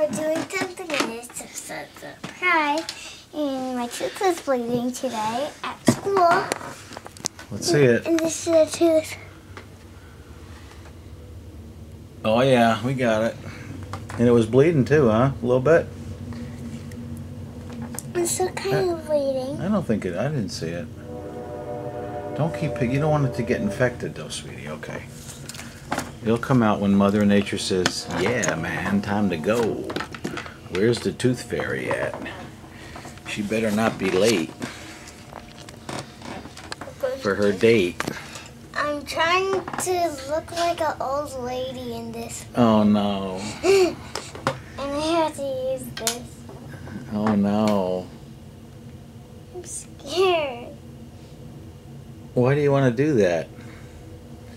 we're doing something and it's a surprise. And my tooth is bleeding today at school. Let's see it. And this is a tooth. Oh yeah, we got it. And it was bleeding too, huh? A little bit. It's still kind of bleeding. I don't think it. I didn't see it. Don't keep it. You don't want it to get infected, though, sweetie. Okay. It'll come out when Mother Nature says, "Yeah, man, time to go." Where's the tooth fairy at? She better not be late for her date. I'm trying to look like an old lady in this. Oh no. and I have to use this. Oh no. I'm scared. Why do you want to do that?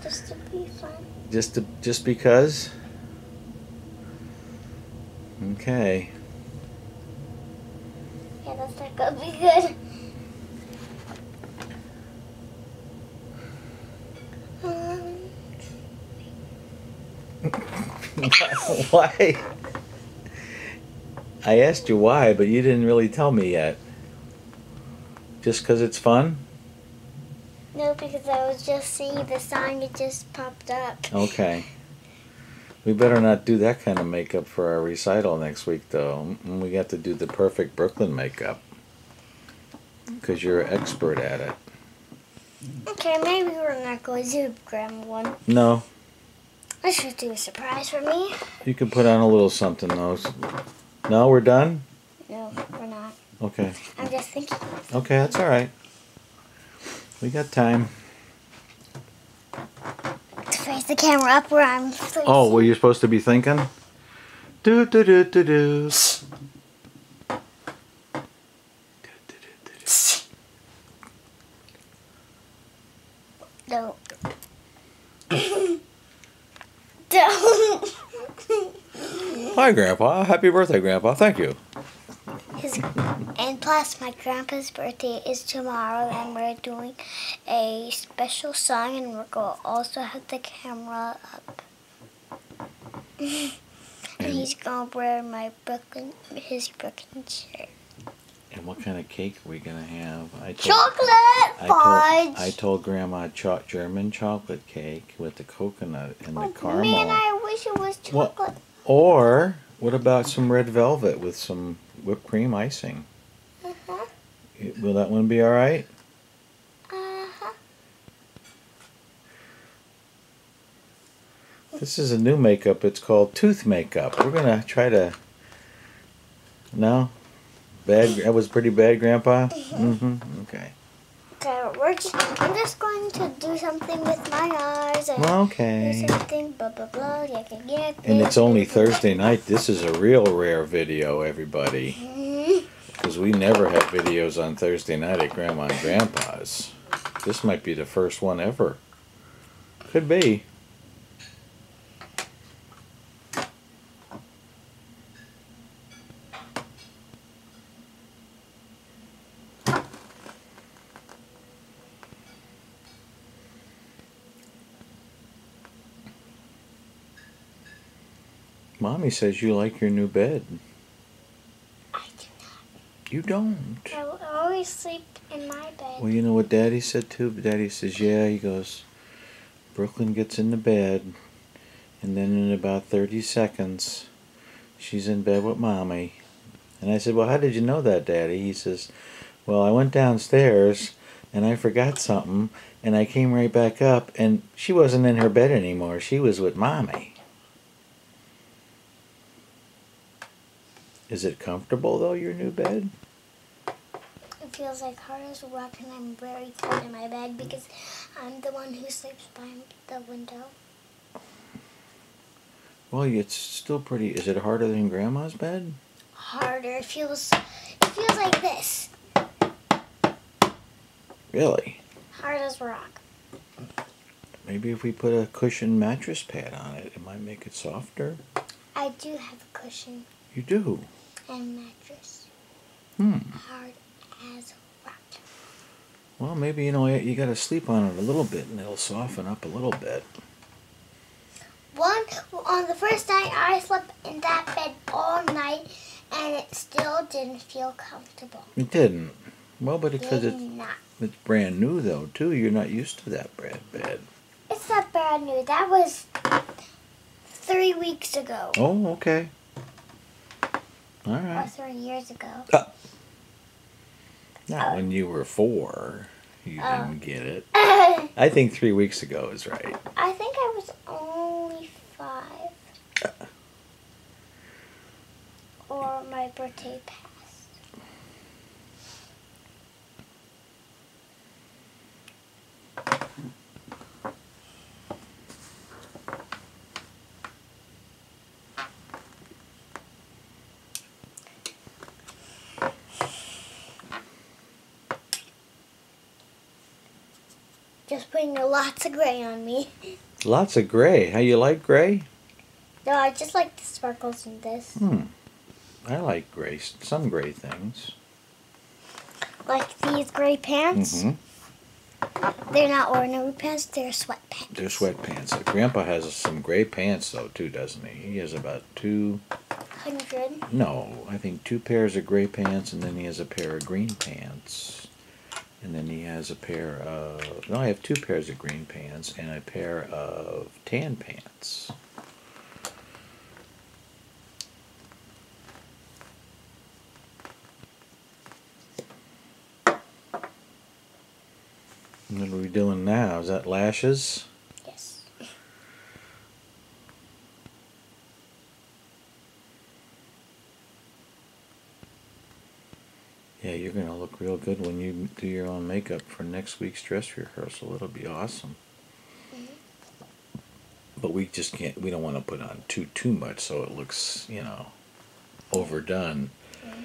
Just to be fun. Just to, just because? Okay. Yeah, that's not gonna be good. Why? I asked you why, but you didn't really tell me yet. Just because it's fun? No, because I was just seeing the song, it just popped up. Okay. We better not do that kind of makeup for our recital next week, though. We got to do the perfect Brooklyn makeup. Because you're an expert at it. Okay, maybe we're not going to do grandma one. No, I should do a surprise for me. you can put on a little something, though. No, we're done? No, we're not. Okay. I'm just thinking. Okay, that's all right. We got time. To face the camera up where I'm facing. Oh, were you supposed to be thinking? Do do do do do. No. Don't. Hi, Grandpa. Happy birthday, Grandpa. Thank you. Plus, my grandpa's birthday is tomorrow, and we're doing a special song, and we're going to also have the camera up. and he's going to wear my Brooklyn, his Brooklyn shirt. And what kind of cake are we gonna have? I told, Chocolate I fudge! told, I told Grandma cho- German chocolate cake with the coconut and the oh, caramel. man, I wish it was chocolate. Or what about some red velvet with some whipped cream icing? Will that one be all right? Uh-huh. This is a new makeup. It's called tooth makeup. We're gonna try to. No, bad. That was pretty bad, Grandpa. Mm-hmm. Okay. Okay, we're just, I'm just going to do something with my eyes and Well, do something, blah, blah, blah, yakka, yakka. And it's only Thursday night. This is a real rare video, everybody. Mhm. Because we never have videos on Thursday night at Grandma and Grandpa's. This might be the first one ever. Could be. Mommy says you like your new bed. You don't. I will always sleep in my bed. Well, you know what Daddy said too? Daddy says, yeah, he goes, Brooklyn gets in the bed, and then in about 30 seconds, she's in bed with Mommy. And I said, well, how did you know that, Daddy? He says, well, I went downstairs, and I forgot something, and I came right back up, and she wasn't in her bed anymore. She was with Mommy. Is it comfortable, though, your new bed? It feels like hard as rock and I'm very cold in my bed because I'm the one who sleeps by the window. Well, it's still pretty. Is it harder than Grandma's bed? Harder. It feels, it feels like this. Really? Hard as rock. Maybe if we put a cushion mattress pad on it, it might make it softer. I do have a cushion You do? And mattress. Hmm. Hard as rock. Well, maybe, you know, you gotta sleep on it a little bit and it'll soften up a little bit. One on the first night, I slept in that bed all night, and it still didn't feel comfortable. It didn't. Well, but because Did it's not. it's brand new though too. You're not used to that brand bed. It's not brand new. That was three weeks ago Oh, okay. All or three years ago. Uh, not when you were four. You Oh. didn't get it. I think three weeks ago is right. I think I was only five. Uh. Or my birthday. Just putting lots of gray on me. Lots of gray. How you like gray? No, I just like the sparkles in this. Hmm. I like gray. Some gray things. Like these gray pants. Mm-hmm. They're not ordinary pants, they're sweatpants. They're sweatpants. Grandpa has some gray pants though too, doesn't he? He has about two. Hundred. No, I think two pairs of gray pants, and then he has a pair of green pants, and then he has a pair of. No, I have two pairs of green pants and a pair of tan pants. What are we doing now? Is that lashes? Yeah, you're gonna look real good when you do your own makeup for next week's dress rehearsal. It'll be awesome. Mm-hmm. But we just can't. We don't want to put on too too much so it looks, you know, overdone. Mm-hmm.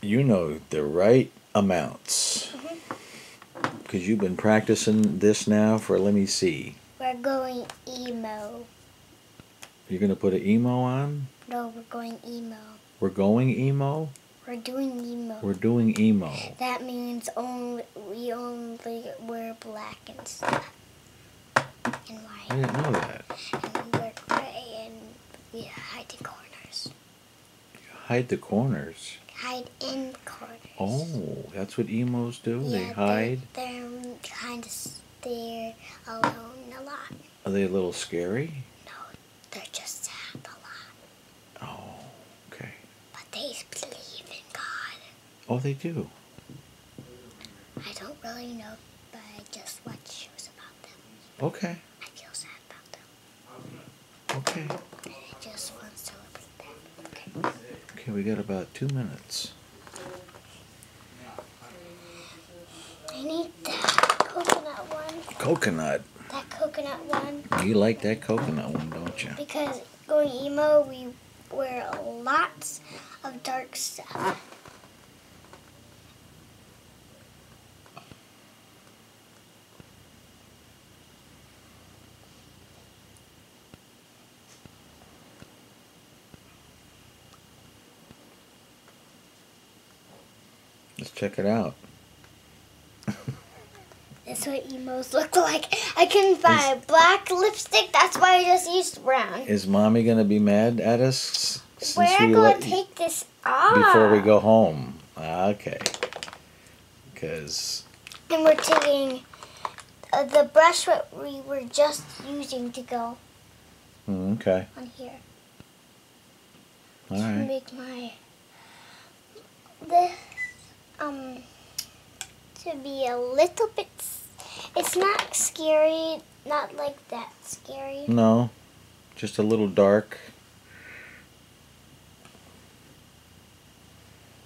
You know the right amounts. Mm-hmm. Because you've been practicing this now for. Let me see. We're going emo. You're gonna put an emo on. No, we're going emo. We're going emo. We're doing emo. We're doing emo. that means only we only wear black and stuff. And white. I didn't know that. And we're gray and we hide the corners. Hide the corners. Hide in corners. Oh, that's what emos do. they hide. They're, they're kind of they're alone a lot. Are they a little scary? No, they're just sad a lot. Oh, okay. But they believe in God. Oh, they do. I don't really know, but I just watch shows about them. Okay, I feel sad about them. okay. And I just want to celebrate them. Okay. Okay, we got about two minutes. I need that coconut one. Coconut. That coconut one. You like that coconut one, don't you? Because going emo, we wear lots of dark stuff. Check it out. That's what emos look like. I couldn't find black lipstick. That's why I just used brown. Is mommy gonna be mad at us We're we to take this off. before we go home? Okay. Because And we're taking uh, the brush what we were just using to go mm, okay, on here. all to right. make my this um to be a little bit, it's not scary not like that scary No, just a little dark.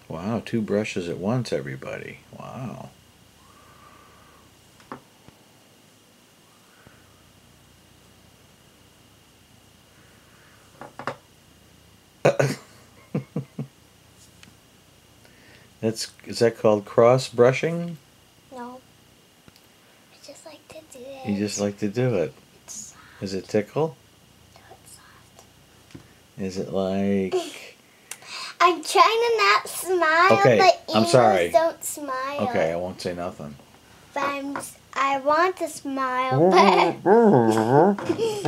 Wow, two brushes at once, everybody. Wow. That's is that called cross brushing? no I just like to do it You just like to do it. it's soft, Is it tickle? it's soft. Is it like I'm trying to not smile Okay, but I'm sorry. don't smile Okay, I won't say nothing. but I'm, I want to smile, but he's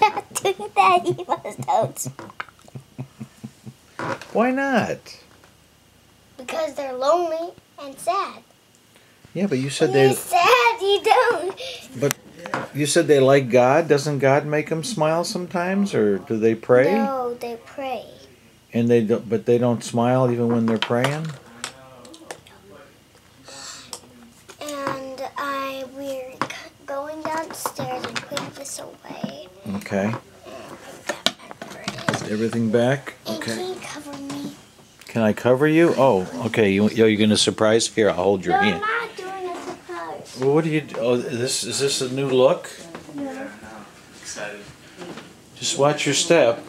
not doing that. He must don't smile. Why not? Because they're lonely and sad. Yeah, but you said they. You're sad, you don't. But you said they like God. Doesn't God make them smile sometimes, or do they pray? No, they pray. And they don't, but they don't smile even when they're praying. And I we're going downstairs and putting this away. Okay. And I got my purse. Is everything back? And Okay. can you cover me? Can I cover you? Oh, okay. You, you're going to surprise? Here, I'll hold your no, hand. I'm not doing a surprise. Well, what do you? Oh, this is this a new look? No. Excited. Just watch your step.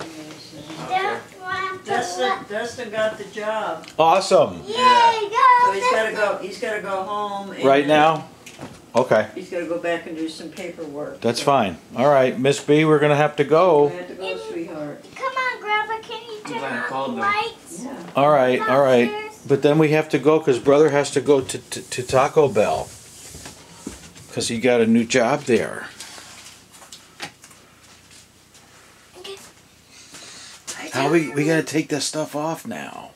Don't want Dustin, Dustin got the job. Awesome. Yay, So go! he's gotta go, he's gotta go home. Right now? Okay, He's gotta go back and do some paperwork. that's fine. All right, Miss B, we're gonna have to go. We have to go, sweetheart. Come on, Grandpa, can you turn glad I called them. Yeah. All right, all right. But then we have to go because brother has to go to, to, to Taco Bell because he got a new job there. I How we we gotta take this stuff off now.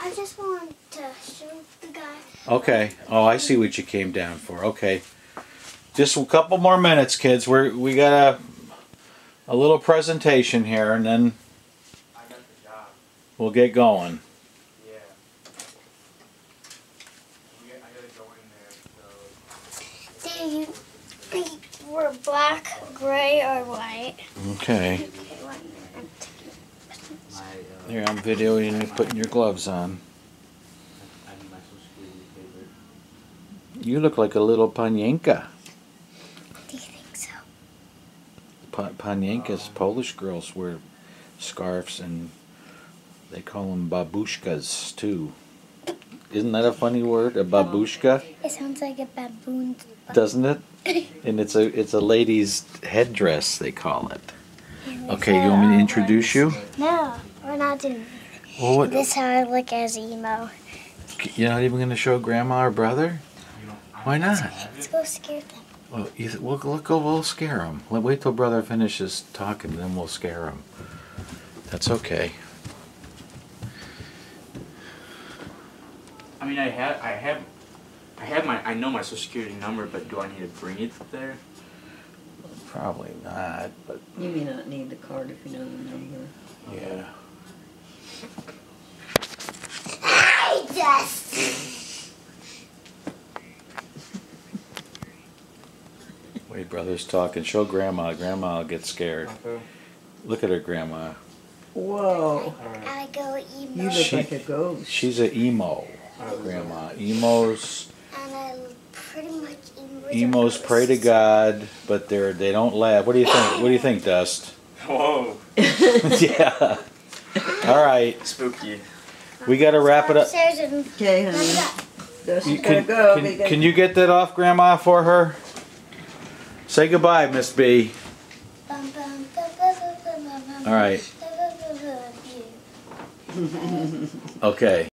I just want to show the guy. Okay. Oh, I see what you came down for. Okay. Just a couple more minutes, kids. We're we got a a little presentation here, and then I got the job. We'll get going. Yeah. We, I gotta go in there. So Do you think we're black, gray, or white? Okay. Okay, one minute. my Here, I'm videoing you putting your gloves on. I need my social security paper. You look like a little panenka. Do you think so? Pa- Polish girls wear scarves and they call them babushkas too. Isn't that a funny word? A babushka? It sounds like a baboon. Doesn't it? And it's a it's a lady's headdress they call it. Okay, you want me to introduce you? No, we're not doing Well, what, This is how I look as emo. you're not even going to show grandma or brother? Why not? Let's go scare them. Well, you th- we'll, we'll go. We'll scare them. Wait till brother finishes talking, then we'll scare him. That's okay. Mean, I have, I have, I have my, I know my social security number, but do I need to bring it there? Probably not, but You may not need the card if you know the number. yeah. Hi, Dust. Wait, brother's talking. Show grandma. Grandma will get scared. Look at her grandma. Whoa, I go you emo. look She- like a ghost. She's a emo. Grandma. Emos. Pretty much emo. is a Emos pray to. God, but they're they don't laugh. What do you think? What do you think, Dust? Whoa. yeah. All right. Spooky. We got to wrap it up. Okay, Remember honey, that. You- can, go. can, We can you get that off, Grandma, for her? Say goodbye, Miss B. All right. Okay.